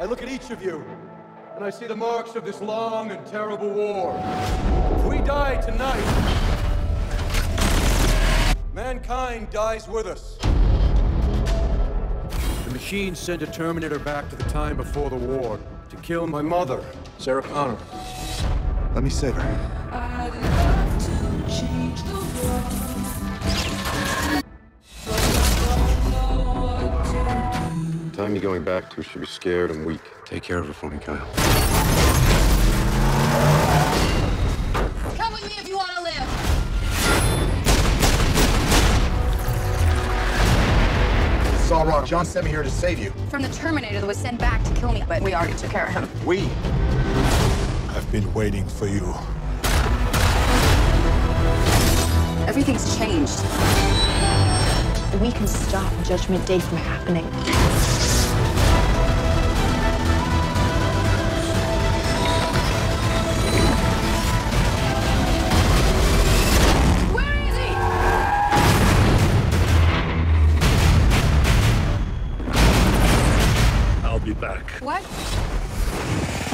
I look at each of you, and I see the marks of this long and terrible war. If we die tonight, mankind dies with us. The machine sent a Terminator back to the time before the war to kill my mother, Sarah Connor. Let me save her. Time you're going back to should be scared and weak. Take care of her for me, Kyle. Come with me if you want to live. This is all wrong. John sent me here to save you. From the Terminator that was sent back to kill me, but we already took care of him. We. I've been waiting for you. Everything's changed. We can stop Judgment Day from happening. Be back. What?